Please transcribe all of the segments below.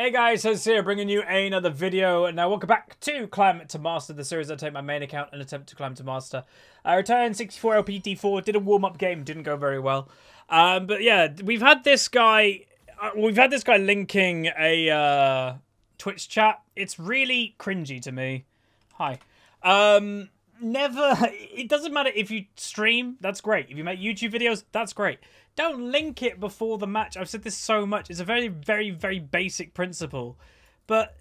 Hey guys, Huz here, bringing you another video. And now, welcome back to Climb to Master, the series I take my main account and attempt to climb to Master. I returned 64 LPT4, did a warm-up game, didn't go very well. Um, but yeah, we've had this guy, uh, we've had this guy linking a uh, Twitch chat. It's really cringy to me. Hi. Um, never, it doesn't matter if you stream, that's great. If you make YouTube videos, that's great. Don't link it before the match. I've said this so much. It's a very, very, very basic principle. But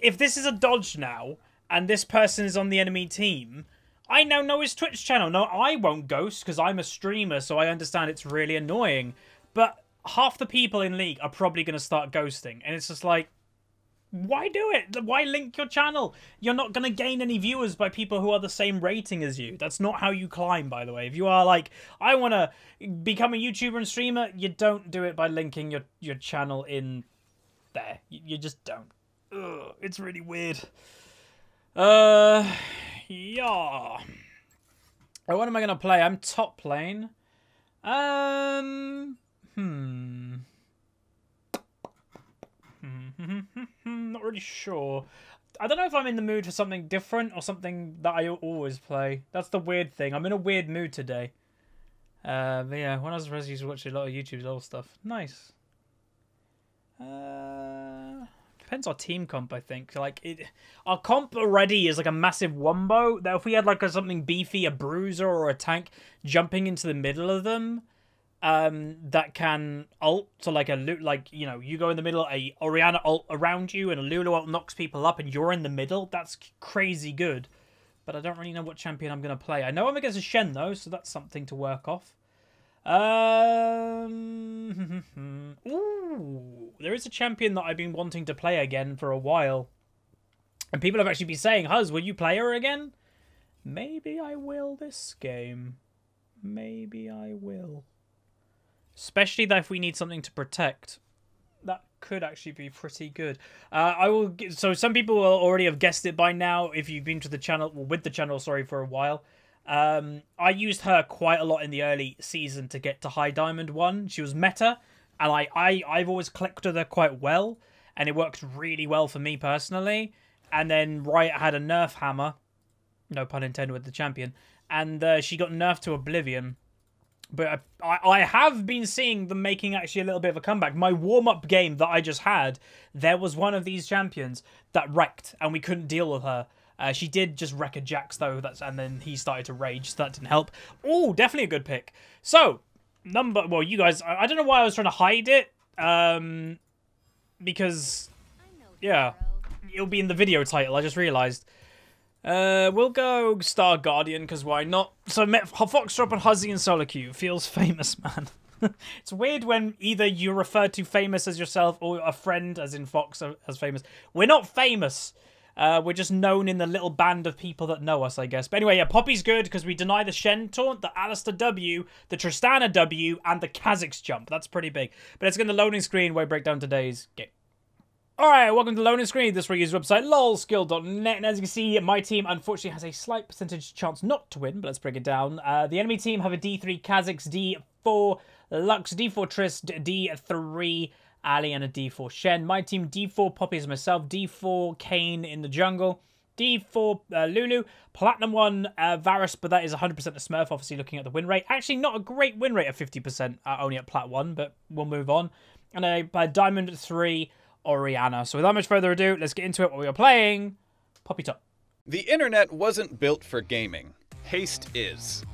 if this is a dodge now, and this person is on the enemy team, I now know his Twitch channel. No, I won't ghost because I'm a streamer, so I understand it's really annoying. But half the people in League are probably going to start ghosting. And it's just like, why do it? Why link your channel? You're not going to gain any viewers by people who are the same rating as you. That's not how you climb, by the way. If you are like, I want to become a YouTuber and streamer, you don't do it by linking your, your channel in there. You, you just don't. Ugh, it's really weird. Uh, yeah. What am I going to play? I'm top lane. Um, hmm. Not really sure. I don't know if I'm in the mood for something different or something that I always play. That's the weird thing. I'm in a weird mood today. Uh, but yeah, when I was a used to watch a lot of YouTube's old stuff. Nice. Uh, depends on team comp, I think. Like it, our comp already is like a massive wombo. That if we had like a, something beefy, a bruiser or a tank jumping into the middle of them, um, that can ult to like a like you know, you go in the middle, a Orianna ult around you, and a Lulu ult knocks people up, and you're in the middle. That's crazy good. But I don't really know what champion I'm gonna play. I know I'm against a Shen though, so that's something to work off. Um, ooh, there is a champion that I've been wanting to play again for a while, and people have actually been saying, "Huz, will you play her again?" Maybe I will this game. Maybe I will. Especially that if we need something to protect. That could actually be pretty good. Uh, I will. So some people will already have guessed it by now. If you've been to the channel, well, with the channel, sorry, for a while. Um, I used her quite a lot in the early season to get to High Diamond One. She was meta, and I, I I've always clicked with her quite well, and it worked really well for me personally. And then Riot had a nerf hammer, no pun intended with the champion, and uh, she got nerfed to Oblivion but I, I have been seeing them making actually a little bit of a comeback. My warm up game that I just had, there was one of these champions that wrecked, and we couldn't deal with her. Uh, she did just wreck a Jax though, that's and then he started to rage, so that didn't help. Oh, definitely a good pick. So number, well, you guys, I, I don't know why I was trying to hide it, um, because yeah, it'll be in the video title. I just realised. Uh, we'll go Star Guardian, because why not? So, Foxdrop and Huzzy and Solo Queue. Feels famous, man. it's weird when either you refer to famous as yourself or a friend, as in Fox, as famous. We're not famous. Uh, we're just known in the little band of people that know us, I guess. But anyway, yeah, Poppy's good because we deny the Shen taunt, the Alistar W, the Tristana W, and the Kha'Zix jump. That's pretty big. But it's going to the loading screen where I break down today's game. Alright, welcome to Loading Screen, this week's website, lolskill.net, and as you can see, my team unfortunately has a slight percentage chance not to win, but let's break it down. Uh, the enemy team have a D3 Kha'Zix, D4 Lux, D4 Trist, D3 Ali, and a D4 Shen. My team, D4 Poppy is myself, D4 Kayn in the jungle, D4 uh, Lulu, Platinum 1 uh, Varus, but that is 100% a Smurf, obviously looking at the win rate. Actually, not a great win rate of 50%, uh, only at Plat 1, but we'll move on. And a, a Diamond 3 Orianna. So without much further ado, let's get into it. What we are playing, Poppy Top. The internet wasn't built for gaming. Haste is.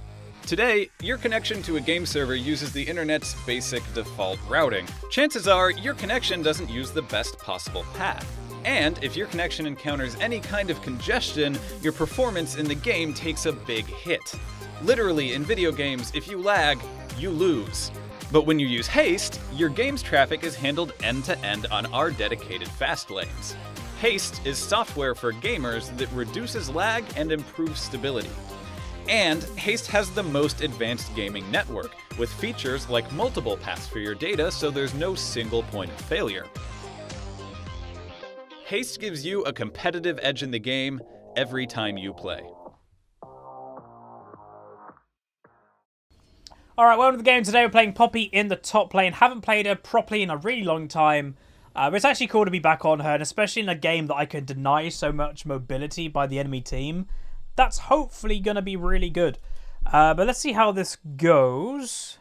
Today, your connection to a game server uses the internet's basic default routing. Chances are, your connection doesn't use the best possible path. And if your connection encounters any kind of congestion, your performance in the game takes a big hit. Literally, in video games, if you lag, you lose. But when you use Haste, your game's traffic is handled end to end on our dedicated fast lanes. Haste is software for gamers that reduces lag and improves stability. And Haste has the most advanced gaming network, with features like multiple paths for your data so there's no single point of failure. Haste gives you a competitive edge in the game every time you play. Alright, welcome to the game. Today we're playing Poppy in the top lane. Haven't played her properly in a really long time. Uh, it's actually cool to be back on her, and especially in a game that I can deny so much mobility by the enemy team. That's hopefully going to be really good. Uh, but let's see how this goes.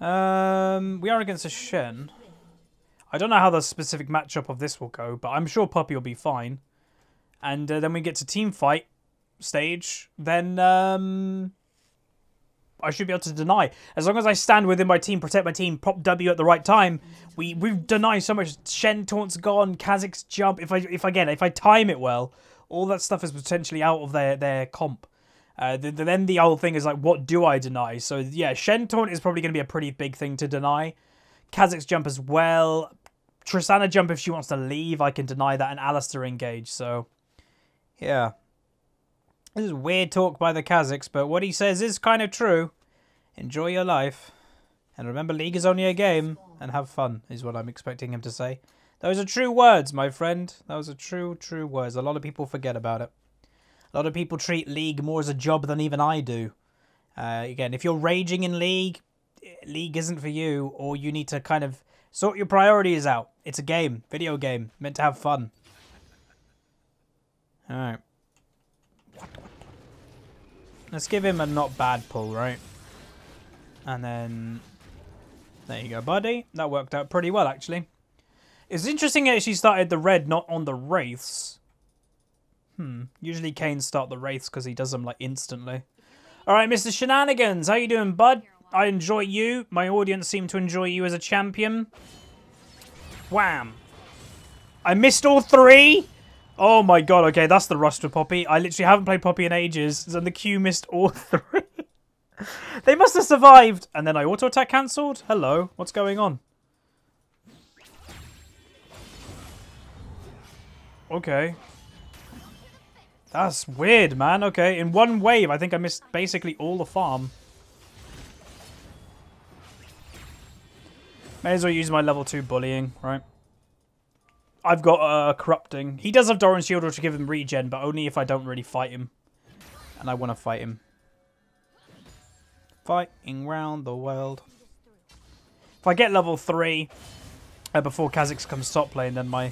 Um, we are against a Shen. I don't know how the specific matchup of this will go, but I'm sure Poppy will be fine. And uh, then we get to team fight stage. Then um, I should be able to deny. As long as I stand within my team, protect my team, prop W at the right time, we we deny so much. Shen taunt's gone, Kha'Zix's jump. If I if again if I time it well, all that stuff is potentially out of their their comp. Uh, the, the, then the whole thing is like, what do I deny? So yeah, Shen taunt is probably going to be a pretty big thing to deny. Kha'Zix's jump as well. Tristana jump if she wants to leave, I can deny that, and Alistar engage. So yeah. This is weird talk by the Kha'Zix, but what he says is kind of true. Enjoy your life. And remember, League is only a game, and have fun, is what I'm expecting him to say. Those are true words, my friend. Those are true, true words. A lot of people forget about it. A lot of people treat League more as a job than even I do. Uh, again, if you're raging in League, League isn't for you, or you need to kind of sort your priorities out. It's a game, video game, meant to have fun. Alright. Let's give him a not bad pull, right? And then... There you go, buddy. That worked out pretty well, actually. It's interesting that she started the red not on the Wraiths. Hmm. Usually Kayn start the Wraiths because he does them, like, instantly. Alright, Mr. Shenanigans. How you doing, bud? I enjoy you. My audience seem to enjoy you as a champion. Wham. I missed all three? Oh my god, okay, that's the rust with Poppy. I literally haven't played Poppy in ages, and the queue missed all three. They must have survived. And then I auto-attack cancelled? Hello, what's going on? Okay. That's weird, man. Okay, in one wave, I think I missed basically all the farm. May as well use my level 2 bullying, right? I've got uh, Corrupting. He does have Doran's Shield to give him regen, but only if I don't really fight him. And I want to fight him. Fighting round the world. If I get level 3 uh, before Kha'Zix comes top lane, then my...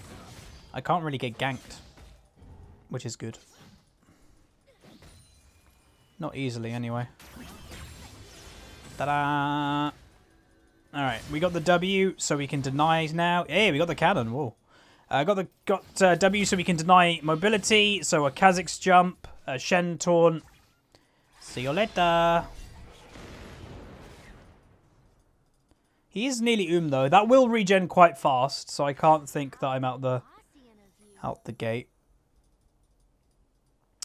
I can't really get ganked. Which is good. Not easily, anyway. Ta-da! Alright, we got the W, so we can deny now. Hey, we got the cannon. Whoa. Uh, got the got uh, W so we can deny mobility. So a Kha'Zix jump, a Shen taunt. See you later. He is nearly um though. That will regen quite fast, so I can't think that I'm out the out the gate.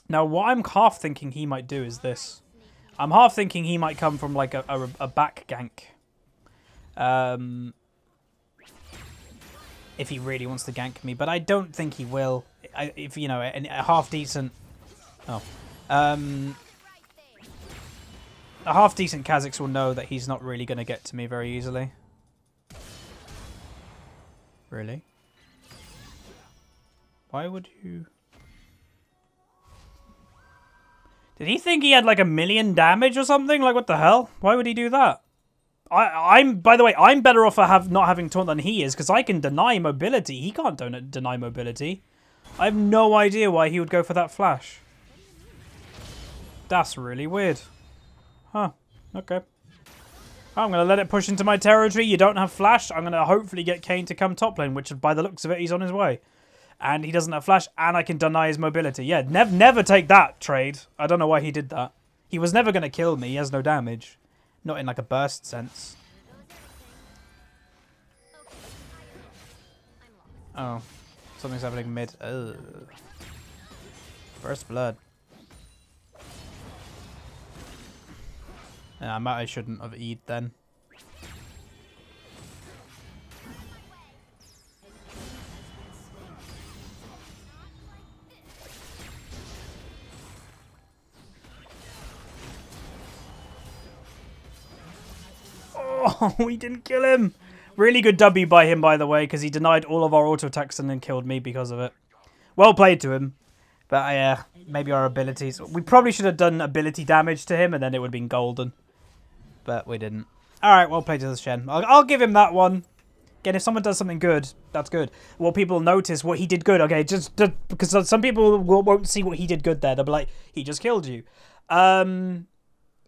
Now, what I'm half thinking he might do is this. I'm half thinking he might come from like a, a, a back gank. Um, if he really wants to gank me, but I don't think he will. I, if, you know, a, a half decent... Oh. Um, a half decent Kha'Zix will know that he's not really going to get to me very easily. Really? Why would you... Did he think he had like a million damage or something? Like, what the hell? Why would he do that? I, I'm, by the way, I'm better off for have, not having taunt than he is because I can deny mobility. He can't don- deny mobility. I have no idea why he would go for that flash. That's really weird. Huh. Okay. I'm going to let it push into my territory. You don't have flash. I'm going to hopefully get Kayn to come top lane, which by the looks of it, he's on his way. And he doesn't have flash, and I can deny his mobility. Yeah, never, never take that trade. I don't know why he did that. He was never going to kill me. He has no damage. Not in like a burst sense. Oh. Something's happening mid. Ugh. First blood. Yeah, I, might, I shouldn't have eat then. Oh, we didn't kill him. Really good W by him, by the way, because he denied all of our auto attacks and then killed me because of it. Well played to him. But yeah, uh, maybe our abilities. We probably should have done ability damage to him and then it would have been golden. But we didn't. Alright, well played to the Shen. I'll, I'll give him that one. Again, if someone does something good, that's good. Well, people notice what he did good. Okay, just, just because some people will, won't see what he did good there. They'll be like, he just killed you. Um,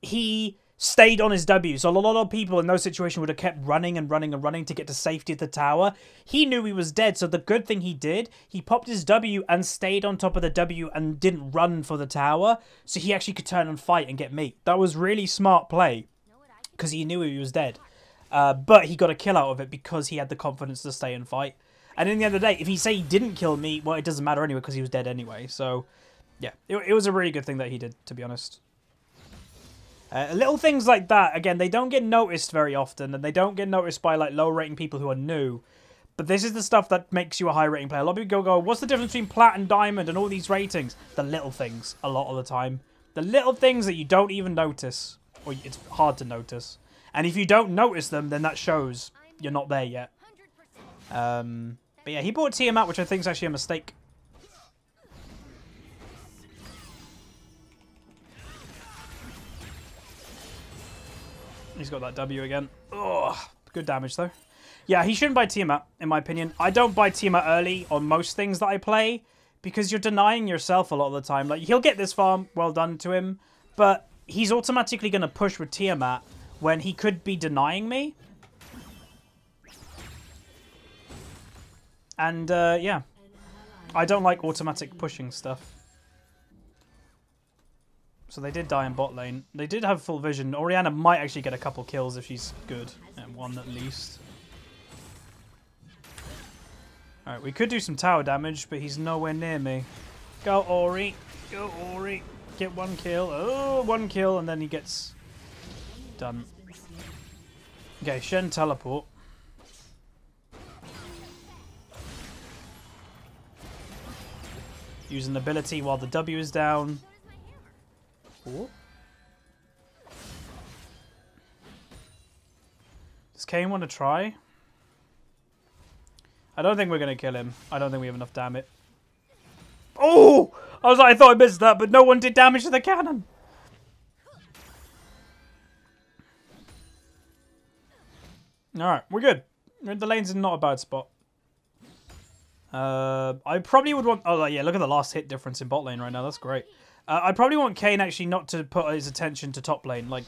he stayed on his W. So a lot of people in those situations would have kept running and running and running to get to safety at the tower. He knew he was dead, so the good thing he did, he popped his W and stayed on top of the W and didn't run for the tower, so he actually could turn and fight and get me. That was really smart play, because he knew he was dead. Uh, but he got a kill out of it because he had the confidence to stay and fight. And in the end of the day, if he say he didn't kill me, well, it doesn't matter anyway because he was dead anyway. So, yeah, it, it was a really good thing that he did, to be honest. Uh, little things like that, again, they don't get noticed very often, and they don't get noticed by like low rating people who are new. But this is the stuff that makes you a high rating player. A lot of people go, what's the difference between plat and diamond and all these ratings? The little things, a lot of the time. The little things that you don't even notice, or it's hard to notice. And if you don't notice them, then that shows you're not there yet. Um, but yeah, he bought Tiamat, which I think is actually a mistake. He's got that W again. Ugh, good damage though. Yeah, he shouldn't buy Tiamat, in my opinion. I don't buy Tiamat early on most things that I play because you're denying yourself a lot of the time. Like, he'll get this farm, well done to him, but he's automatically going to push with Tiamat when he could be denying me. And, uh, yeah. I don't like automatic pushing stuff. So they did die in bot lane. They did have full vision. Orianna might actually get a couple kills if she's good. And one at least. Alright, we could do some tower damage, but he's nowhere near me. Go, Ori. Go, Ori. Get one kill. Oh, one kill, and then he gets done. Okay, Shen teleport. Use an ability while the W is down. Ooh. Does Kayn want to try? I don't think we're going to kill him. I don't think we have enough damage. Oh! I was like, I thought I missed that, but no one did damage to the cannon. Alright, we're good. The lane's in not a bad spot. Uh, I probably would want... Oh, yeah, look at the last hit difference in bot lane right now. That's great. Uh, I probably want Kayn actually not to put his attention to top lane. Like,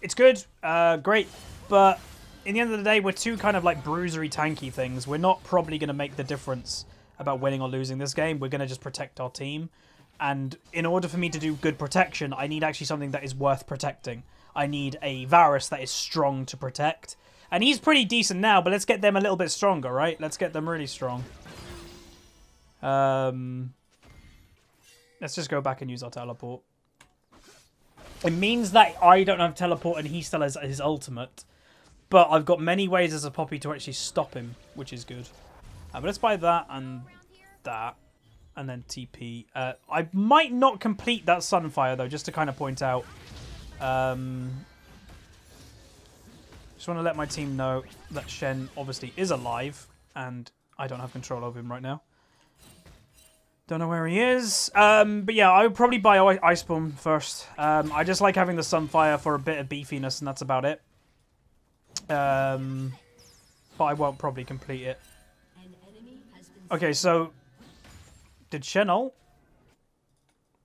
it's, good, uh, great, but in the end of the day, we're two kind of like bruisery tanky things. We're not probably going to make the difference about winning or losing this game. We're going to just protect our team. And in order for me to do good protection, I need actually something that is worth protecting. I need a Varus that is strong to protect. And he's pretty decent now, but let's get them a little bit stronger, right? Let's get them really strong. Um, Let's just go back and use our teleport. It means that I don't have teleport and he still has his ultimate. But I've got many ways as a Poppy to actually stop him, which is good. But let's buy that and that. And then TP. Uh, I might not complete that Sunfire, though, just to kind of point out. Um, just want to let my team know that Shen obviously is alive. And I don't have control over him right now. Don't know where he is. Um, but yeah, I would probably buy Iceborn first. Um, I just like having the Sunfire for a bit of beefiness, and that's about it. Um, but I won't probably complete it. Okay, so did Shen ult?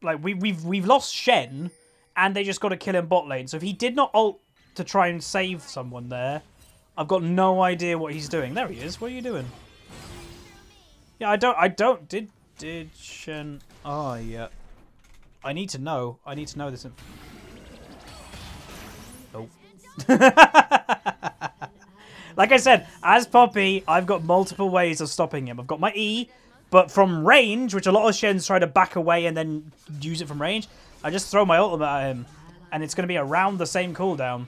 Like we we've we've lost Shen, and they just got to kill him bot lane. So if he did not ult to try and save someone there, I've got no idea what he's doing. There he is. What are you doing? Yeah, I don't. I don't. Did did Shen... Oh, yeah. I need to know. I need to know this. Oh. like I said, as Poppy, I've got multiple ways of stopping him. I've got my E, but from range, which a lot of Shens try to back away and then use it from range, I just throw my ultimate at him. And it's going to be around the same cooldown.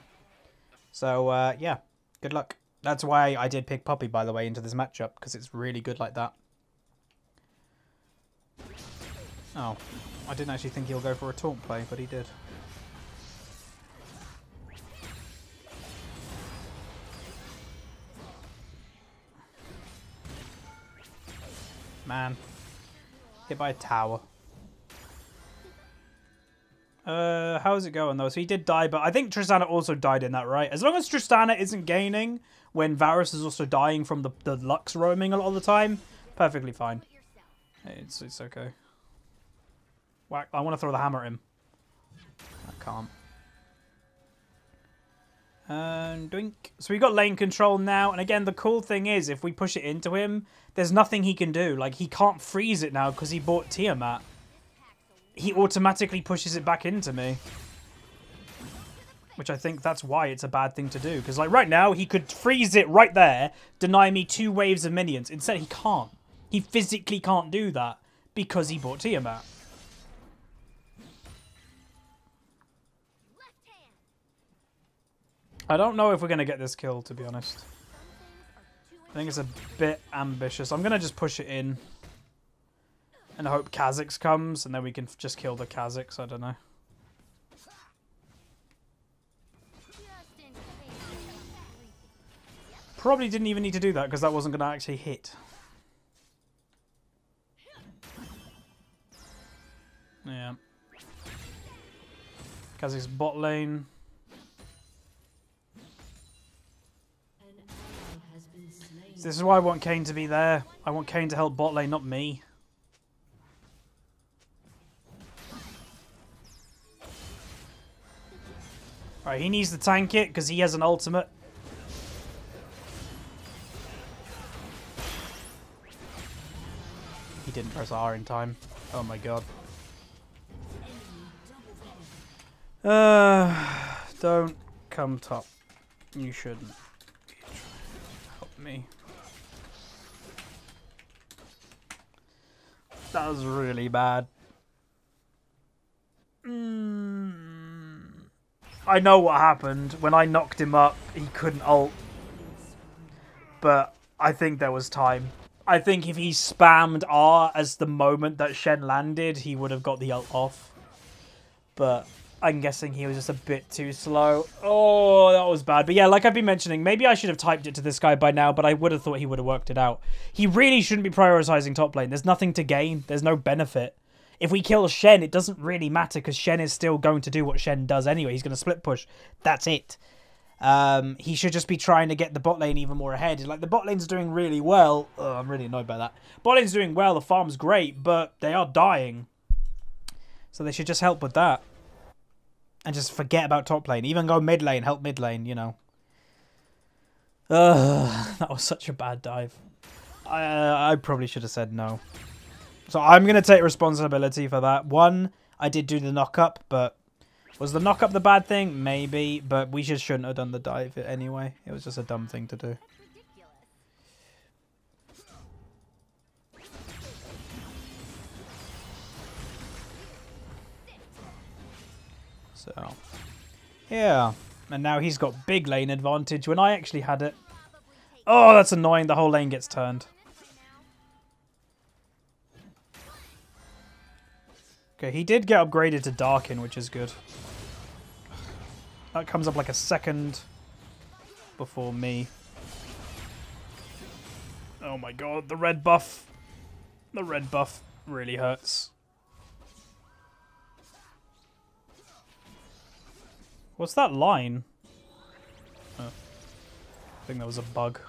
So, uh, yeah. Good luck. That's why I did pick Poppy, by the way, into this matchup, because it's really good like that. Oh, I didn't actually think he'll go for a taunt play, but he did. Man. Hit by a tower. Uh, how's it going though? So he did die, but I think Tristana also died in that, right? As long as Tristana isn't gaining when Varus is also dying from the, the Lux roaming a lot of the time, perfectly fine. It's, it's okay. Whack. I want to throw the hammer at him. I can't. And doink. So we've got lane control now, and again, the cool thing is, if we push it into him, there's nothing he can do. Like, he can't freeze it now because he bought Tiamat. He automatically pushes it back into me. Which I think that's why it's a bad thing to do. Because, like, right now, he could freeze it right there, deny me two waves of minions. Instead, he can't. He physically can't do that because he bought Tiamat. I don't know if we're going to get this kill, to be honest. I think it's a bit ambitious. I'm going to just push it in. And hope Kha'Zix comes, and then we can just kill the Kha'Zix. I don't know. Probably didn't even need to do that, because that wasn't going to actually hit. Yeah. Kha'Zix bot lane. This is why I want Kayn to be there. I want Kayn to help bot lane, not me. Alright, he needs to tank it because he has an ultimate. He didn't press R in time. Oh my god. Uh, don't come top. You shouldn't. Help me. That was really bad. Mm. I know what happened. When I knocked him up, he couldn't ult. But I think there was time. I think if he spammed R as the moment that Shen landed, he would have got the ult off. But I'm guessing he was just a bit too slow. Oh, that was bad. But yeah, like I've been mentioning, maybe I should have typed it to this guy by now, but I would have thought he would have worked it out. He really shouldn't be prioritizing top lane. There's nothing to gain. There's no benefit. If we kill Shen, it doesn't really matter because Shen is still going to do what Shen does anyway. He's going to split push. That's it. Um, he should just be trying to get the bot lane even more ahead. Like, the bot lane's doing really well. Oh, I'm really annoyed by that. Bot lane's doing well. The farm's great, but they are dying. So they should just help with that and just forget about top lane. Even go mid lane, help mid lane, you know. Ugh, that was such a bad dive. I, uh, I probably should have said no. So I'm going to take responsibility for that. One, I did do the knock up, but was the knock up the bad thing? Maybe, but we just shouldn't have done the dive anyway. It was just a dumb thing to do. So, yeah. And now he's got big lane advantage when I actually had it. Oh, that's annoying. The whole lane gets turned. Okay, he did get upgraded to Darkin, which is good. That comes up like a second before me. Oh my god, the red buff. The red buff really hurts. What's that line? Oh. I think that was a bug.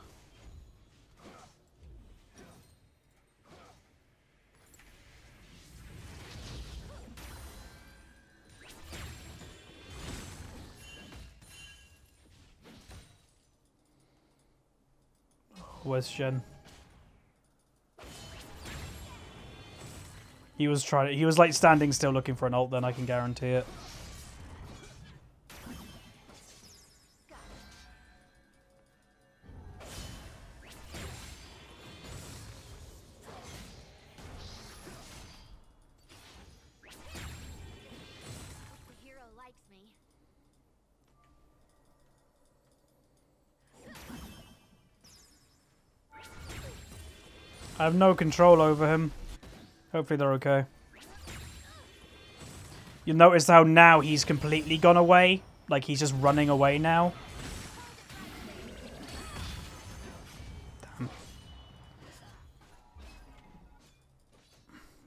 Where's Shen? He was trying. He was like standing still, looking for an ult. Then I can guarantee it. Have no control over him. Hopefully they're okay. You'll notice how now he's completely gone away. Like he's just running away now. Damn.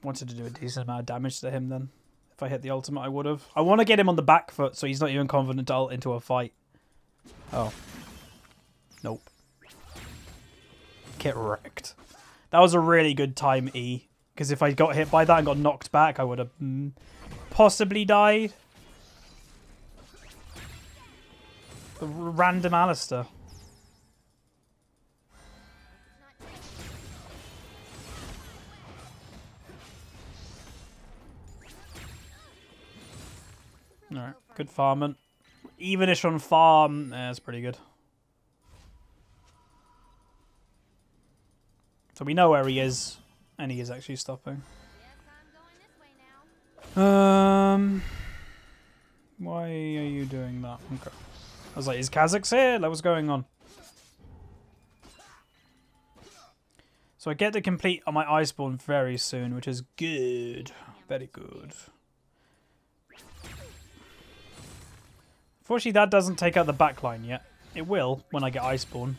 Wanted to do a decent amount of damage to him then. If I hit the ultimate, I would have. I want to get him on the back foot so he's not even confident to ult into a fight. Oh. Nope. Get wrecked. That was a really good time E. Because if I got hit by that and got knocked back, I would have mm, possibly died. Random Alistar. Alright, good farming. Evenish on farm. That's pretty good. So we know where he is, and he is actually stopping. Um, why are you doing that? Okay. I was like, is Kha'Zix here? Like, what's going on? So I get to complete on my Iceborn very soon, which is good. Very good. Unfortunately, that doesn't take out the backline yet. It will when I get Iceborn.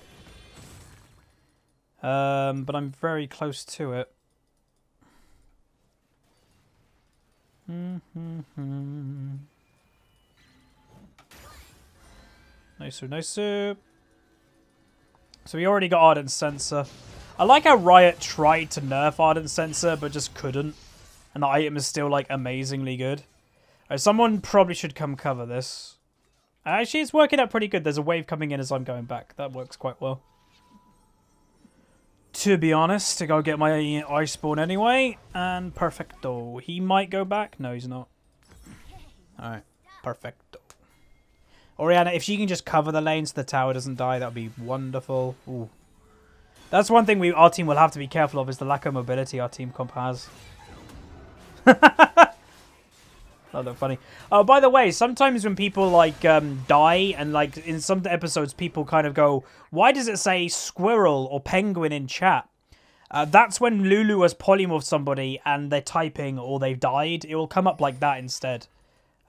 Um, but I'm very close to it. nicer, nicer. So we already got Ardent Censer. I like how Riot tried to nerf Ardent Censer, but just couldn't. And the item is still, like, amazingly good. Right, someone probably should come cover this. Actually, it's working out pretty good. There's a wave coming in as I'm going back. That works quite well to be honest, to go get my Iceborn anyway. And perfecto. He might go back. No, he's not. Alright. Perfecto. Orianna, if she can just cover the lane so the tower doesn't die, that would be wonderful. Ooh. That's one thing we our team will have to be careful of is the lack of mobility our team comp has. That funny. Oh, by the way, sometimes when people like um, die and like in some episodes, people kind of go, "Why does it say squirrel or penguin in chat?" Uh, that's when Lulu has polymorphed somebody and they're typing or they've died. It will come up like that instead,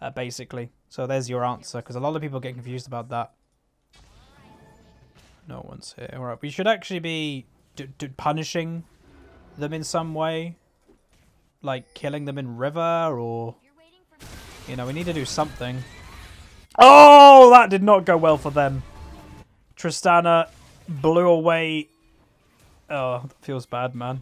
uh, basically. So there's your answer, because a lot of people get confused about that. No one's here. All right, we should actually be punishing them in some way, like killing them in river or you know, we need to do something. Oh, that did not go well for them. Tristana blew away. Oh, that feels bad, man.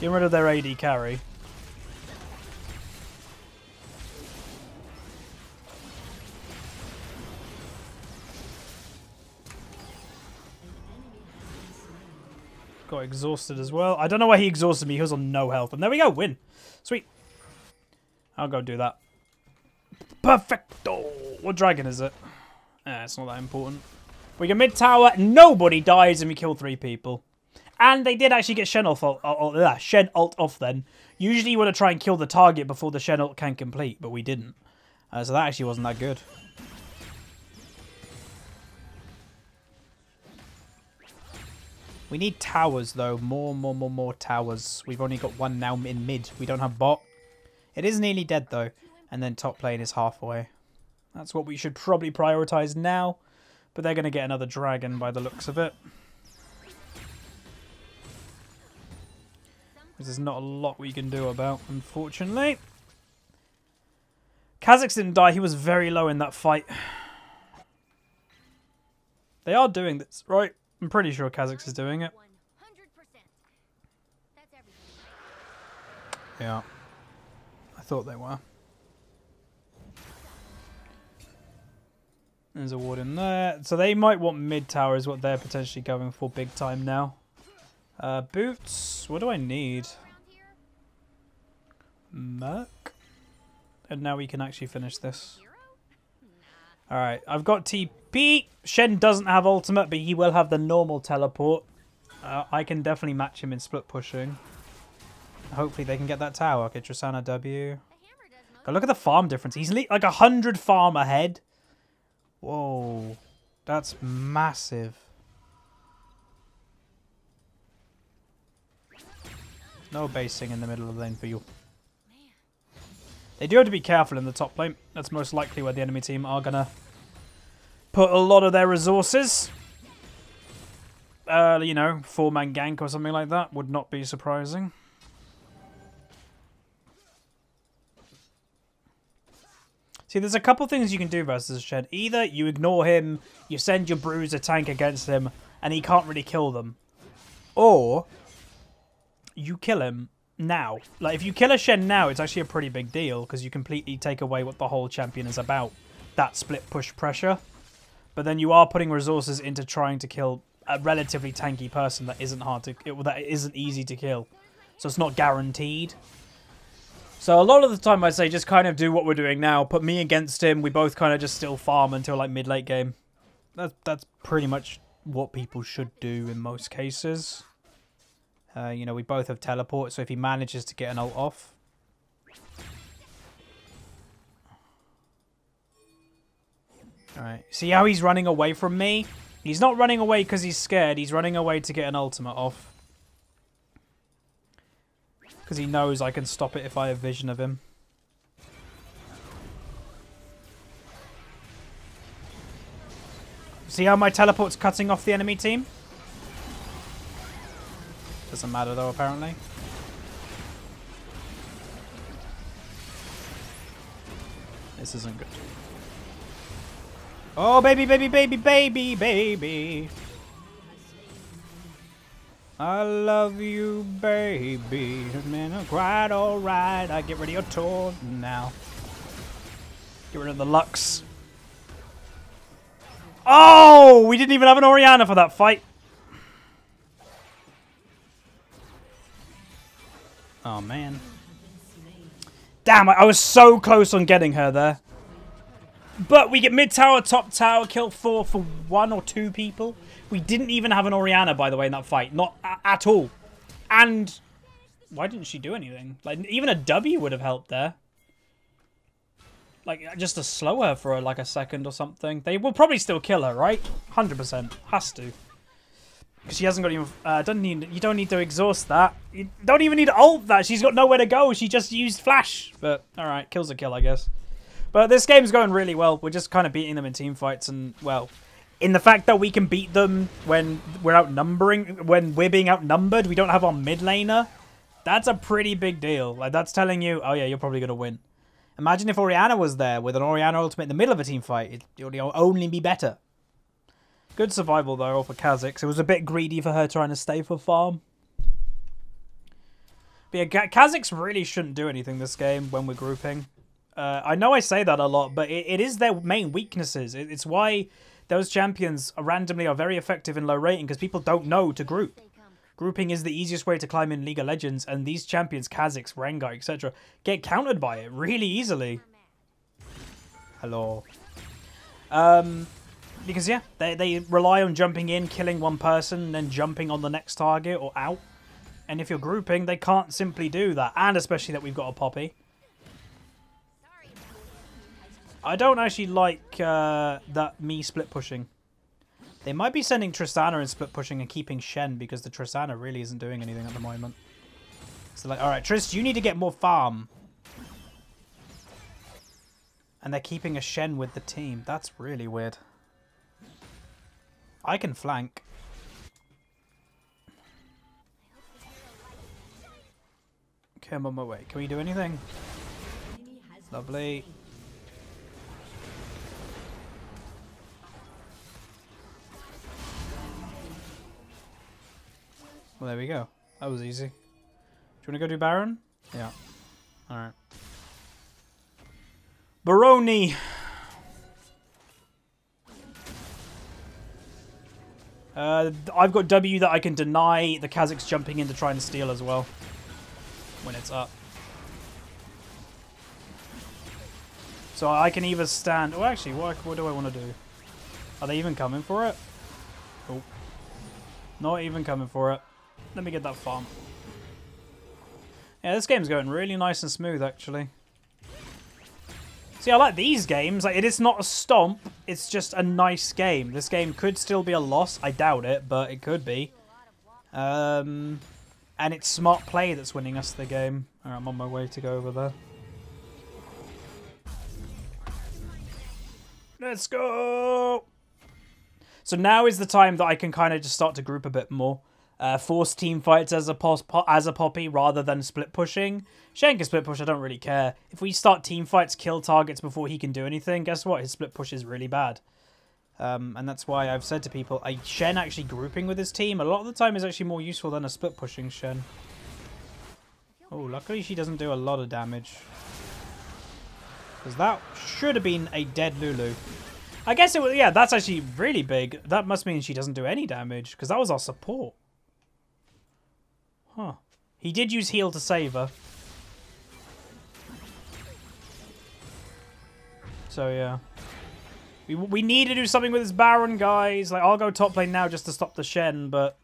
Get rid of their AD carry. Got exhausted as well. I don't know why he exhausted me. He was on no health. And there we go. Win. Sweet. I'll go do that. Perfecto. What dragon is it? Eh, it's not that important. We get mid tower. Nobody dies and we kill three people. And they did actually get Shen ult, uh, uh, Shen ult off then. Usually you want to try and kill the target before the Shen ult can complete, but we didn't. Uh, so that actually wasn't that good. We need towers, though. More, more, more, more towers. We've only got one now in mid. We don't have bot. It is nearly dead, though. And then top lane is halfway. That's what we should probably prioritize now. But they're going to get another dragon by the looks of it. There's not a lot we can do about, unfortunately. Kha'Zix didn't die. He was very low in that fight. They are doing this, right? I'm pretty sure Kha'Zix is doing it. Yeah. I thought they were. There's a ward in there. So they might want mid tower is what they're potentially going for big time now. Uh, boots. What do I need? Merc. And now we can actually finish this. Alright, I've got TP. Shen doesn't have ultimate, but he will have the normal teleport. Uh, I can definitely match him in split pushing. Hopefully they can get that tower. Okay, Tristana W. Look at the farm difference. He's like a 100 farm ahead. Whoa. That's massive. No basing in the middle of the lane for you. They do have to be careful in the top lane. That's most likely where the enemy team are going to put a lot of their resources. Uh, you know, four-man gank or something like that would not be surprising. See, there's a couple things you can do versus Shen. Either you ignore him, you send your bruiser tank against him, and he can't really kill them. Or you kill him now. Like, if you kill a Shen now, it's actually a pretty big deal, because you completely take away what the whole champion is about. That split push pressure. But then you are putting resources into trying to kill a relatively tanky person that isn't hard to... that isn't easy to kill. So it's not guaranteed. So a lot of the time I'd say just kind of do what we're doing now. Put me against him. We both kind of just still farm until like mid-late game. That's, that's pretty much what people should do in most cases. Uh, you know, we both have teleport, so if he manages to get an ult off. Alright, see how he's running away from me? He's not running away because he's scared, he's running away to get an ultimate off. Because he knows I can stop it if I have vision of him. See how my teleport's cutting off the enemy team? Doesn't matter though, apparently. This isn't good. Oh, baby, baby, baby, baby, baby. I love you, baby. Man, I'm quite alright. I get rid of your tour now. Get rid of the Lux. Oh, we didn't even have an Orianna for that fight. Oh, man. Damn, I was so close on getting her there. But we get mid tower, top tower, kill four for one or two people. We didn't even have an Orianna, by the way, in that fight. Not at all. And why didn't she do anything? Like, even a W would have helped there. Like, just to slow her for like a second or something. They will probably still kill her, right? 100%. Has to. Because she hasn't got even... Uh, doesn't need, you don't need to exhaust that. You don't even need to ult that. She's got nowhere to go. She just used flash. But, alright. Kills a kill, I guess. But this game's going really well. We're just kind of beating them in team fights and, well, in the fact that we can beat them when we're outnumbering, when we're being outnumbered, we don't have our mid laner, that's a pretty big deal. Like, that's telling you, oh yeah, you're probably going to win. Imagine if Orianna was there with an Orianna ultimate in the middle of a team fight. It would only be better. Good survival, though, for Kha'Zix. It was a bit greedy for her trying to stay for farm. But yeah, Kha'Zix really shouldn't do anything this game when we're grouping. Uh, I know I say that a lot, but it, it is their main weaknesses. It, it's why those champions are randomly are very effective in low rating because people don't know to group. Grouping is the easiest way to climb in League of Legends, and these champions, Kha'Zix, Rengar, etc., get countered by it really easily. Hello. Um, because, yeah, they, they rely on jumping in, killing one person, then jumping on the next target or out. And if you're grouping, they can't simply do that. And especially that we've got a Poppy. I don't actually like uh, that me split pushing. They might be sending Tristana and split pushing and keeping Shen because the Tristana really isn't doing anything at the moment. So like, alright, Trist, you need to get more farm. And they're keeping a Shen with the team. That's really weird. I can flank. Okay, I'm on my way. Can we do anything? Lovely. Well, there we go. That was easy. Do you want to go do Baron? Yeah. Alright. Baroni! Uh, I've got W that I can deny the Kha'Zix jumping in to try and steal as well. When it's up. So I can either stand... Oh, actually, what, what do I want to do? Are they even coming for it? Oh. Not even coming for it. Let me get that farm. Yeah, this game's going really nice and smooth, actually. See, I like these games. Like, it is not a stomp. It's just a nice game. This game could still be a loss. I doubt it, but it could be. Um, and it's smart play that's winning us the game. Right, I'm on my way to go over there. Let's go! So now is the time that I can kind of just start to group a bit more. Uh, force team fights as a pos- po- as a poppy rather than split pushing. Shen can split push, I don't really care. If we start team fights, kill targets before he can do anything, guess what? His split push is really bad. Um, and that's why I've said to people, a Shen actually grouping with his team a lot of the time is actually more useful than a split pushing Shen. Oh, luckily she doesn't do a lot of damage. Because that should have been a dead Lulu. I guess it was, yeah, that's actually really big. That must mean she doesn't do any damage, because that was our support. Huh. He did use heal to save her. So, yeah. We, we need to do something with this Baron, guys. Like, I'll go top lane now just to stop the Shen, but...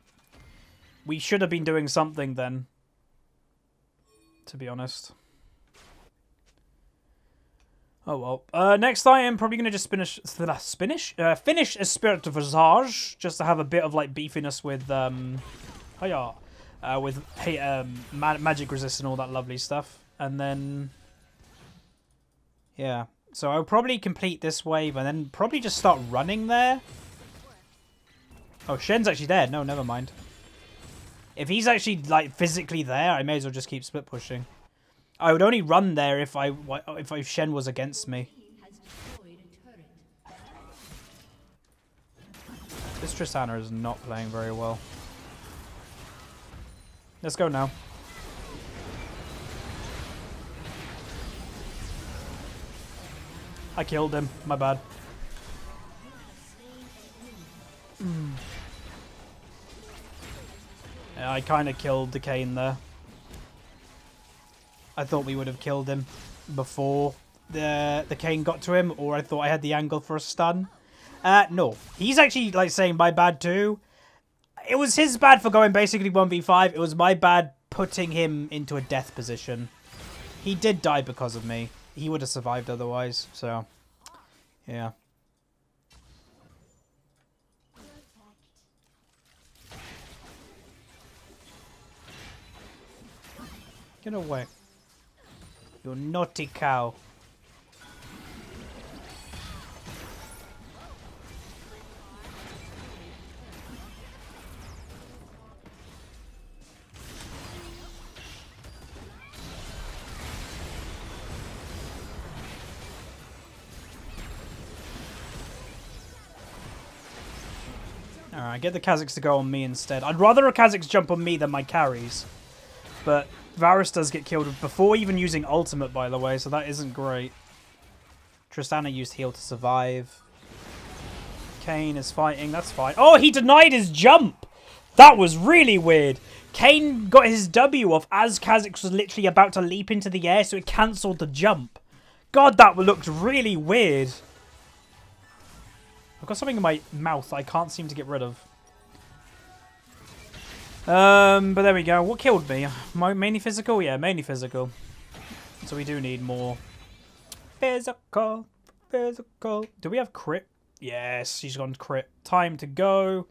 We should have been doing something then. To be honest. Oh well. Uh, next I am probably going to just finish, finish, uh, finish a Spirit of Visage, just to have a bit of like beefiness with, um, hiya, uh, with hey, um, ma magic resist and all that lovely stuff, and then, yeah. So I'll probably complete this wave and then probably just start running there. Oh, Shen's actually there. No, never mind. If he's actually like physically there, I may as well just keep split pushing. I would only run there if I if, Shen was against me. This Tristana is not playing very well. Let's go now. I killed him. My bad. Mm. Yeah, I kind of killed the Kayn there. I thought we would have killed him before the the Kayn got to him, or I thought I had the angle for a stun. Uh, no. He's actually, like, saying my bad too. It was his bad for going basically 1v5. It was my bad putting him into a death position. He did die because of me. He would have survived otherwise, so... Yeah. Get away. You naughty cow. Alright, get the Kha'Zix to go on me instead. I'd rather a Kha'Zix jump on me than my carries. But Varus does get killed before even using ultimate, by the way, so that isn't great. Tristana used heal to survive. Kayn is fighting, that's fine. Oh, he denied his jump! That was really weird. Kayn got his W off as Kha'Zix was literally about to leap into the air, so it cancelled the jump. God, that looked really weird. I've got something in my mouth I can't seem to get rid of. Um, but there we go. What killed me? Mainly physical? Yeah, mainly physical. So we do need more. Physical. Physical. Do we have crit? Yes, she's gone crit. Time to go.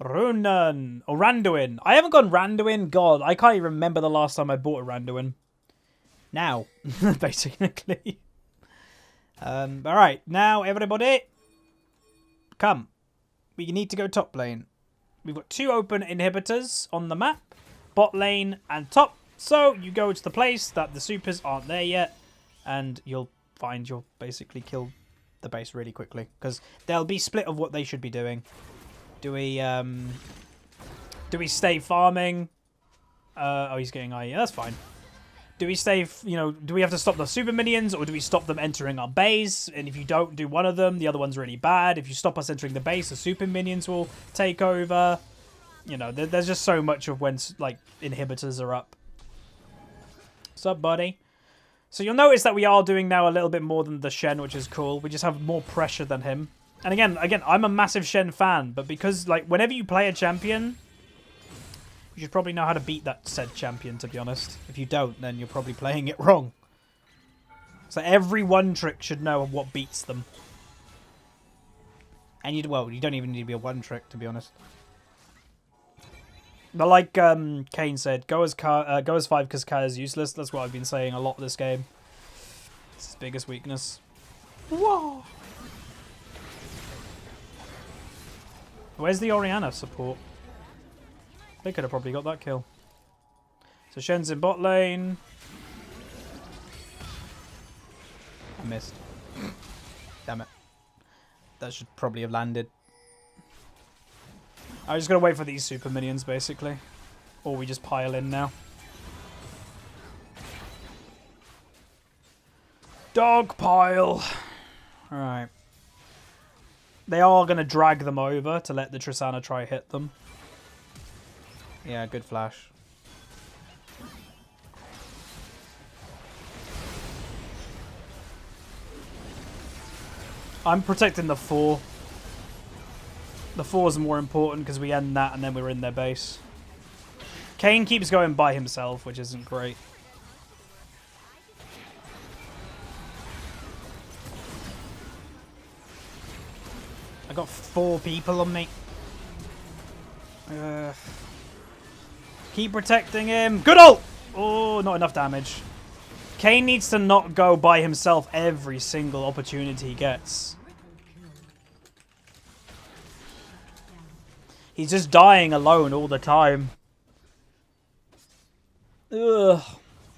Runan. Or Randuin. I haven't gone Randuin. God, I can't even remember the last time I bought a Randuin. Now, basically. Um, alright, now everybody, come. We need to go top lane. We've got two open inhibitors on the map, bot lane and top. So you go to the place that the supers aren't there yet, and you'll find you'll basically kill the base really quickly because they'll be split of what they should be doing. Do we um do we stay farming? Uh, oh, he's getting IE. That's fine. Do we stay, you know, do we have to stop the super minions or do we stop them entering our base? And if you don't do one of them, the other one's really bad. If you stop us entering the base, the super minions will take over. You know, there, there's just so much of when, like, inhibitors are up. What's up, buddy? So you'll notice that we are doing now a little bit more than the Shen, which is cool. We just have more pressure than him. And again, again, I'm a massive Shen fan, but because, like, whenever you play a champion, you should probably know how to beat that said champion, to be honest. If you don't, then you're probably playing it wrong. So every one trick should know what beats them. And you well, you don't even need to be a one trick, to be honest. But like um, Kayn said, go as uh, go as five because Kai is useless. That's what I've been saying a lot this game. It's his biggest weakness. Whoa! Where's the Orianna support? They could have probably got that kill. So Shen's in bot lane. I missed. Damn it. That should probably have landed. I'm just going to wait for these super minions, basically. Or we just pile in now. Dog pile. Alright. They are going to drag them over to let the Tristana try hit them. Yeah, good flash. I'm protecting the four. The four is more important because we end that and then we're in their base. Kayn keeps going by himself, which isn't great. I got four people on me. Uh, keep protecting him. Good ult! Oh, not enough damage. Kayn needs to not go by himself every single opportunity he gets. He's just dying alone all the time. Ugh.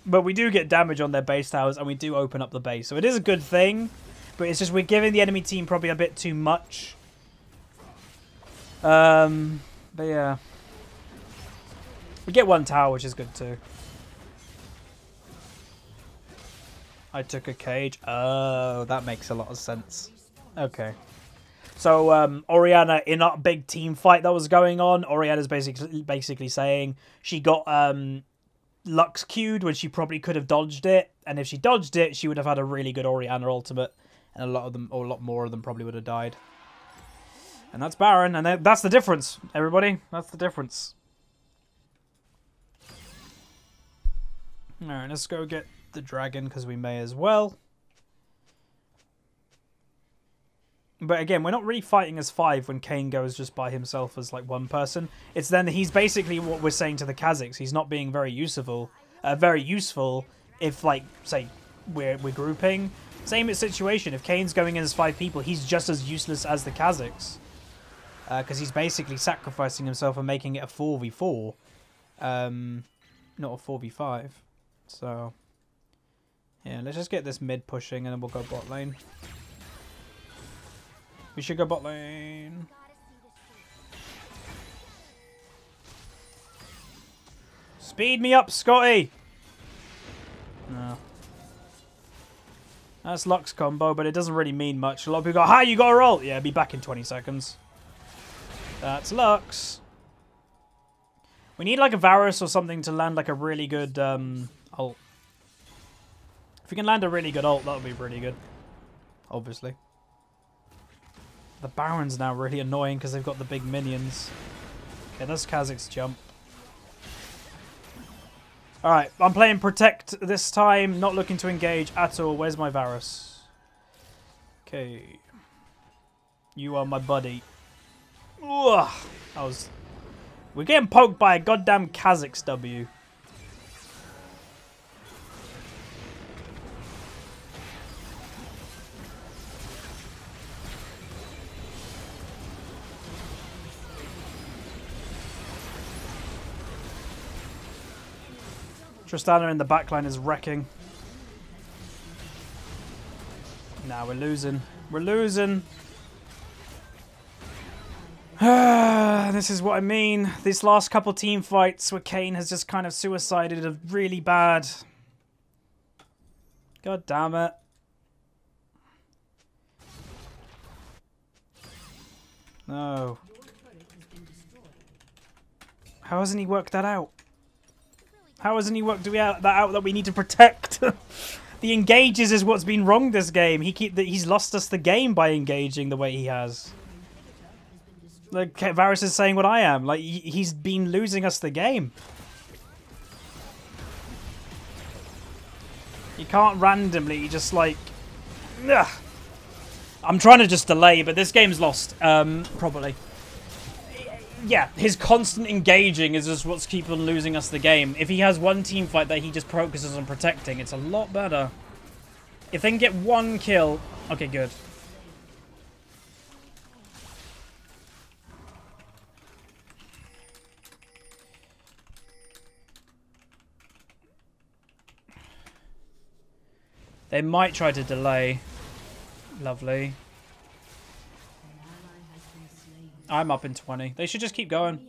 But we do get damage on their base towers and we do open up the base. So it is a good thing. But it's just we're giving the enemy team probably a bit too much. Um, but yeah. We get one tower, which is good too. I took a cage. Oh, that makes a lot of sense. Okay. So um, Orianna in a big team fight that was going on, Orianna's basically basically saying she got um, Lux queued when she probably could have dodged it, and if she dodged it, she would have had a really good Orianna ultimate, and a lot of them, or a lot more of them, probably would have died. And that's Baron, and that's the difference, everybody. That's the difference. Alright, let's go get the dragon, because we may as well. But again, we're not really fighting as five when Kayn goes just by himself as like one person. It's then he's basically what we're saying to the Kha'Zix. He's not being very useful, uh, very useful if like say we're we're grouping. Same situation. If Kayn's going in as five people, he's just as useless as the Kha'Zix because uh, he's basically sacrificing himself and making it a four v four, um, not a four v five. So yeah, let's just get this mid pushing and then we'll go bot lane. We should go bot lane. Speed me up, Scotty! No. That's Lux combo, but it doesn't really mean much. A lot of people go, hi, you got a roll! Yeah, be back in 20 seconds. That's Lux. We need like a Varus or something to land like a really good um. If we can land a really good ult, that would be really good. Obviously. The Baron's now really annoying because they've got the big minions. Okay, that's Kha'Zix jump. Alright, I'm playing Protect this time. Not looking to engage at all. Where's my Varus? Okay. You are my buddy. Ugh. I was... We're getting poked by a goddamn Kha'Zix W. Tristana in the backline is wrecking. Now we're losing. We're losing. this is what I mean. These last couple team fights where Kayn has just kind of suicided are really bad. God damn it. No. How hasn't he worked that out? How hasn't he worked that out that we need to protect? the engages is what's been wrong this game. He keep he's lost us the game by engaging the way he has. Like Varus is saying what I am. Like he's been losing us the game. You can't randomly just like. Ugh. I'm trying to just delay, but this game's lost. Um, probably yeah, his constant engaging is just what's keeping losing us the game. If he has one team fight that he just focuses on protecting, it's a lot better. If they can get one kill... Okay, good. They might try to delay. Lovely. I'm up in 20. They should just keep going.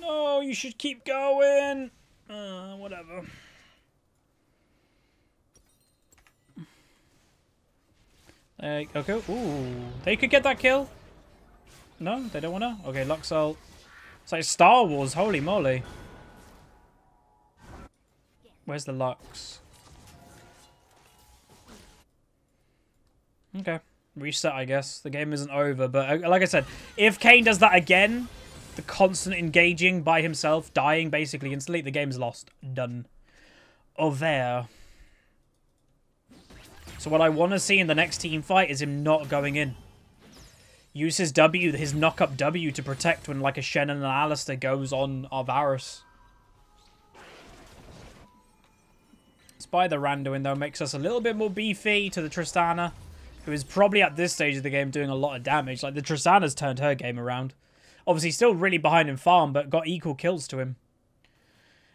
No, you should keep going. Uh, whatever. They, okay. Ooh. They could get that kill. No, they don't want to? Okay, Luxel. It's like Star Wars. Holy moly. Where's the Lux? Okay. Reset, I guess. The game isn't over. But uh, like I said, if Kayn does that again, the constant engaging by himself, dying basically instantly, the game's lost. Done. Over. So what I want to see in the next team fight is him not going in. Use his W, his knock-up W to protect when like a Shen and an Alistar goes on our Varus. Spy the Randuin though makes us a little bit more beefy to the Tristana, who is probably at this stage of the game doing a lot of damage. Like the Tristana's turned her game around. Obviously still really behind in farm, but got equal kills to him.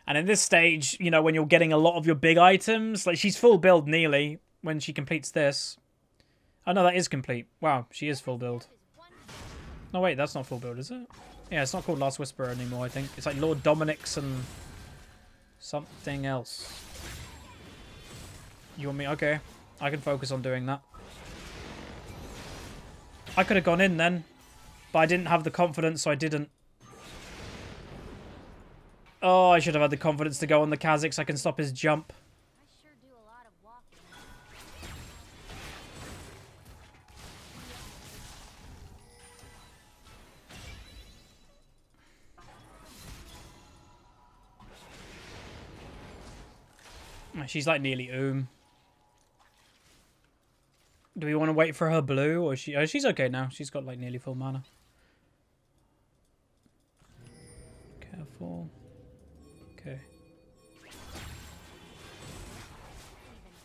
And in this stage, you know, when you're getting a lot of your big items, like she's full build nearly when she completes this. Oh no, that is complete. Wow, she is full build. No, wait, that's not full build, is it? Yeah, it's not called Last Whisper anymore, I think. It's like Lord Dominik's and something else. You want me? Okay. I can focus on doing that. I could have gone in then, but I didn't have the confidence, so I didn't. Oh, I should have had the confidence to go on the Kha'Zix. I can stop his jump. She's like nearly oom. Do we want to wait for her blue or she? Oh, she's okay now. She's got like nearly full mana. Careful. Okay.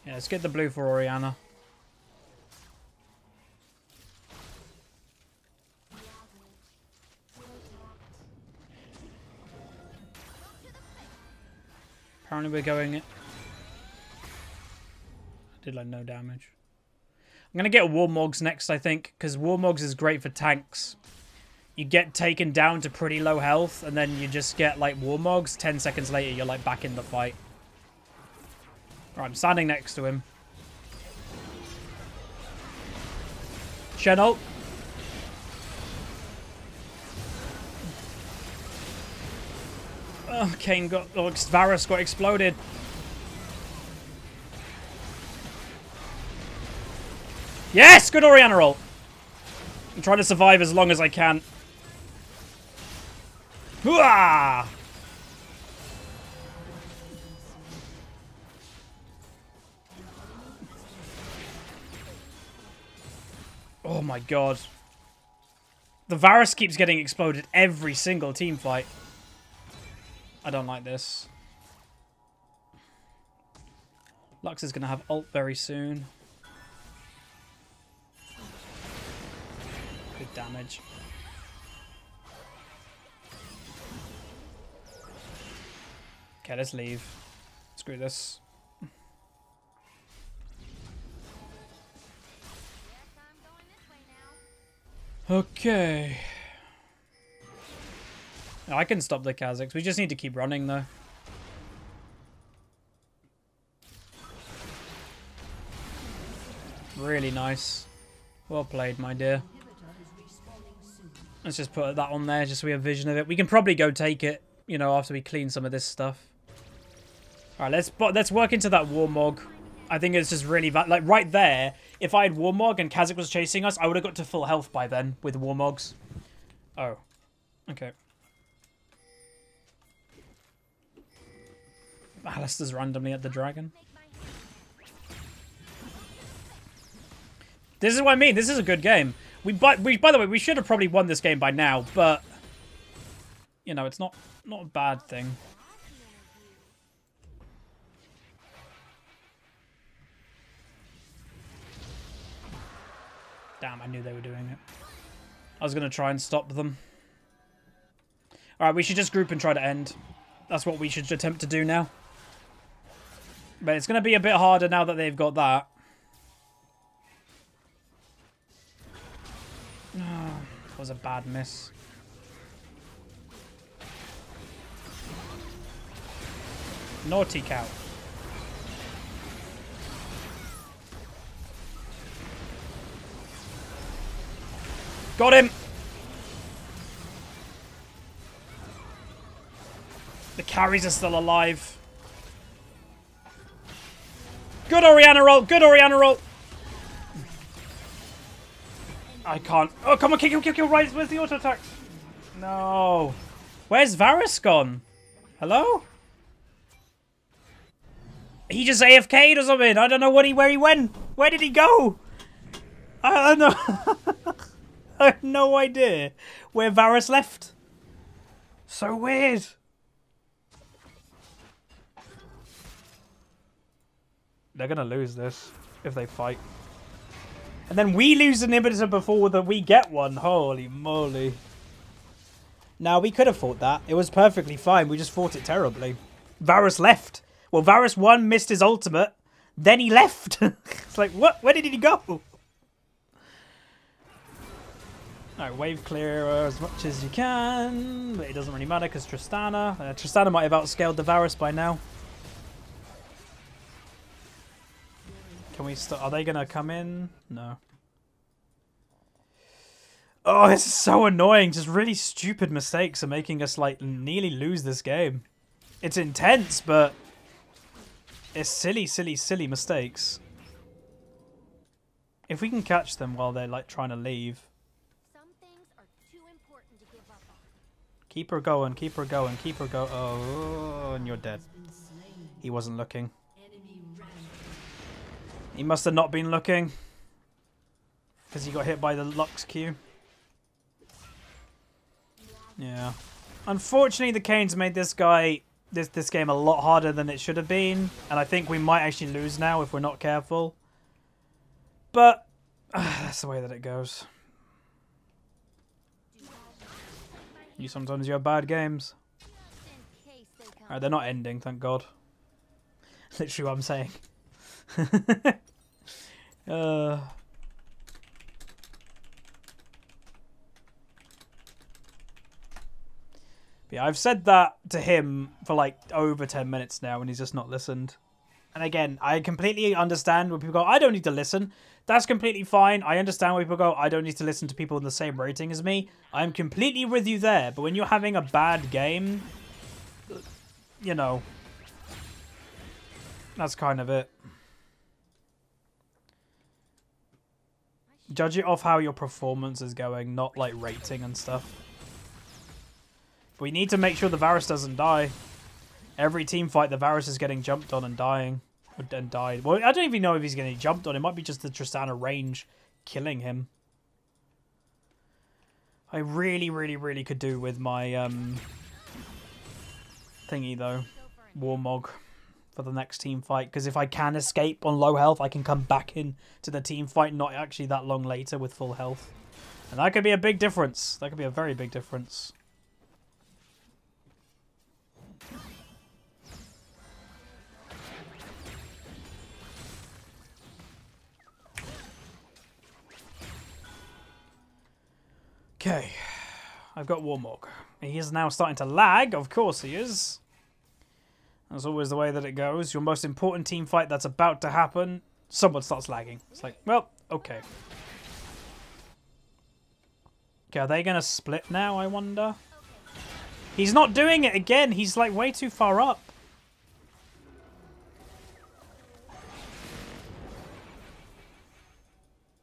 Yeah, let's get the blue for Orianna. Apparently we're going it. Did like no damage. I'm going to get Warmogs next, I think, because Warmogs is great for tanks. You get taken down to pretty low health, and then you just get, like, Warmogs. Ten seconds later, you're, like, back in the fight. Right, I'm standing next to him. Ult. Oh, Kayn got... Oh, Varus got exploded. Yes! Good Orianna roll. I'm trying to survive as long as I can. Hooah! Oh my god. The Varus keeps getting exploded every single team fight. I don't like this. Lux is going to have ult very soon. Damage. Okay, let's leave. Screw this. Okay. I can stop the Kha'Zix. We just need to keep running, though. Really nice. Well played, my dear. Let's just put that on there just so we have vision of it. We can probably go take it, you know, after we clean some of this stuff. All right, let's let's work into that Warmog. I think it's just really like right there. If I had Warmog and Kha'Zix was chasing us, I would have got to full health by then with Warmogs. Oh, okay. Alistar's randomly at the dragon. This is what I mean. This is a good game. We, by, we, by the way, we should have probably won this game by now, but you know, it's not not a bad thing. Damn, I knew they were doing it. I was going to try and stop them. Alright, we should just group and try to end. That's what we should attempt to do now. But it's going to be a bit harder now that they've got that. Oh, was a bad miss. Naughty cow. Got him! The carries are still alive. Good Orianna roll! Good Orianna roll! I can't. Oh, come on, kick, kill, kill, kill, right. Where's the auto attack? No. Where's Varus gone? Hello? He just AFK'd or something. I don't know what he, where he went. Where did he go? I don't know. I have no idea where Varus left. So weird. They're going to lose this if they fight. And then we lose an inhibitor before that we get one. Holy moly. Now, we could have fought that. It was perfectly fine. We just fought it terribly. Varus left. Well, Varus 1 missed his ultimate. Then he left. it's like, what? Where did he go? Alright, wave clear as much as you can. But it doesn't really matter because Tristana. Uh, Tristana might have outscaled the Varus by now. Can we start? Are they going to come in? No. Oh, this is so annoying. Just really stupid mistakes are making us, like, nearly lose this game. It's intense, but... It's silly, silly, silly mistakes. If we can catch them while they're, like, trying to leave. Keep her going, keep her going, keep her going. Oh, and you're dead. He wasn't looking. He must have not been looking. Because he got hit by the Lux Q. Yeah. Unfortunately, the Kayn's made this guy, this, this game a lot harder than it should have been. And I think we might actually lose now if we're not careful. But, uh, that's the way that it goes. You sometimes you have bad games. Alright, they're not ending, thank God. Literally what I'm saying. uh... yeah, I've said that to him for like over 10 minutes now and he's just not listened. And again, I completely understand when people go, I don't need to listen. That's completely fine. I understand when people go, I don't need to listen to people in the same rating as me. I'm completely with you there. But when you're having a bad game, you know, that's kind of it. Judge it off how your performance is going, not like rating and stuff. We need to make sure the Varus doesn't die. Every team fight, the Varus is getting jumped on and dying. And died. Well, I don't even know if he's getting jumped on. It might be just the Tristana range killing him. I really, really, really could do with my um, thingy, though. Warmog for the next team fight. Because if I can escape on low health, I can come back in to the team fight not actually that long later with full health. And that could be a big difference. That could be a very big difference. Okay, I've got Warmog. He is now starting to lag, of course he is. That's always the way that it goes. Your most important team fight that's about to happen, someone starts lagging. It's like, well, okay. Okay, are they going to split now, I wonder? He's not doing it again. He's like way too far up.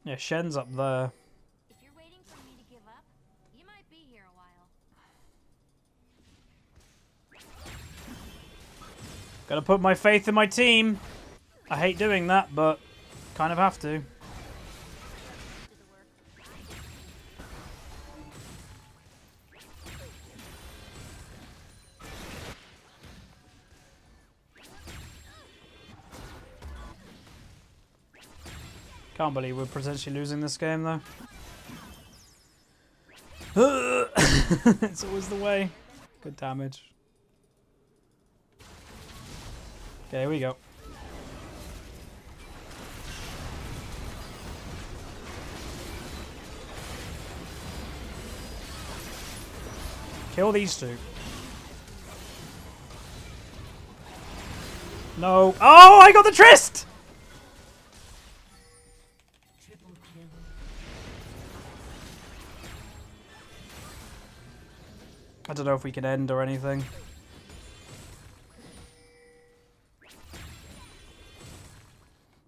Yeah, Shen's up there. Gotta put my faith in my team. I hate doing that, but kind of have to. Can't believe we're potentially losing this game, though. it's always the way. Good damage. Okay, here we go. Kill these two. No. Oh, I got the Trist! I don't know if we can end or anything.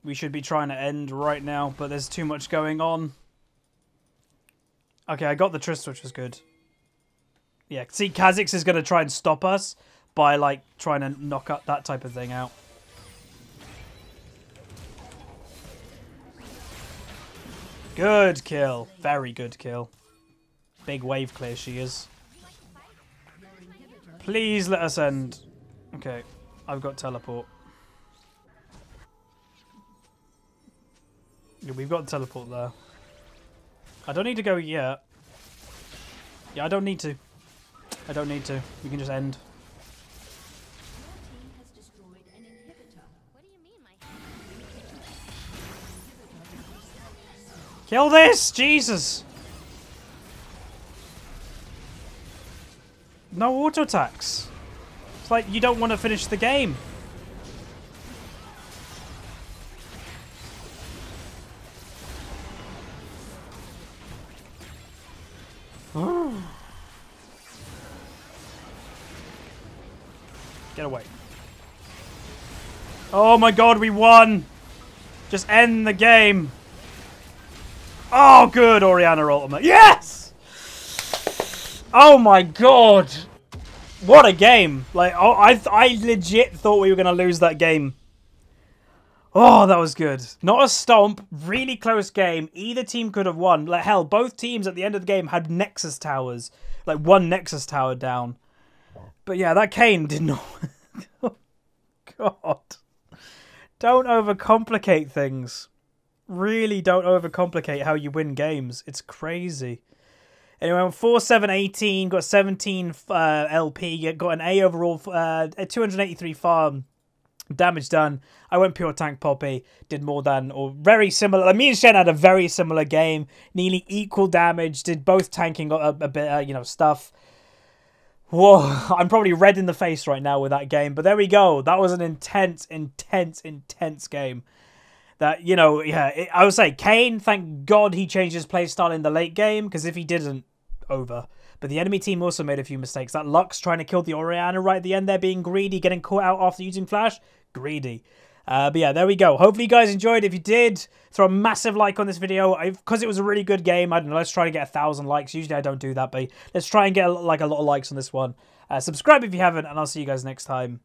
We should be trying to end right now, but there's too much going on. Okay, I got the Trist, which was good. Yeah, see, Kha'Zix is going to try and stop us by, like, trying to knock up that type of thing out. Good kill. Very good kill. Big wave clear she is. Please let us end. Okay, I've got teleport. We've got the teleport there. I don't need to go yet. Yeah, I don't need to. I don't need to. We can just end. Kill this! Jesus! No auto attacks. It's like you don't want to finish the game. Get away. Oh my god, we won! Just end the game. Oh, good, Orianna Ultimate. Yes! Oh my god. What a game. Like, oh, I, I legit thought we were going to lose that game. Oh, that was good. Not a stomp. Really close game. Either team could have won. Like, hell, both teams at the end of the game had Nexus towers. Like, one Nexus tower down. But yeah, that Kayn did not... God. Don't overcomplicate things. Really don't overcomplicate how you win games. It's crazy. Anyway, 4 7 18, got 17 uh, LP, got an A overall, uh, 283 farm damage done. I went pure tank Poppy, did more than, or very similar. Me and Shen had a very similar game, nearly equal damage, did both tanking a, a bit, uh, you know, stuff. Whoa, I'm probably red in the face right now with that game, but there we go. That was an intense, intense, intense game that you know, yeah, it, I would say Kayn, Thank God he changed his playstyle in the late game because if he didn't, over. But the enemy team also made a few mistakes. That Lux trying to kill the Orianna right at the end there, being greedy, getting caught out after using flash, greedy. Uh, but yeah, there we go. Hopefully you guys enjoyed. If you did, throw a massive like on this video. Because it was a really good game, I don't know, let's try to get a thousand likes. Usually I don't do that, but let's try and get like a lot of likes on this one. Uh, subscribe if you haven't, and I'll see you guys next time.